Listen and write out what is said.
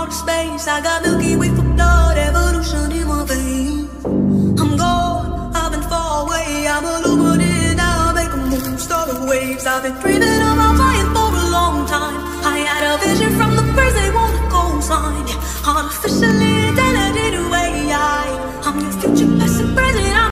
outer space. I got Milky Way for blood, evolution in my veins. I'm gone, I've been far away. I'm a looper in now, make a move, start the waves. I've been dreaming about flying for a long time. I had a vision from the prison on the coastline. Artificial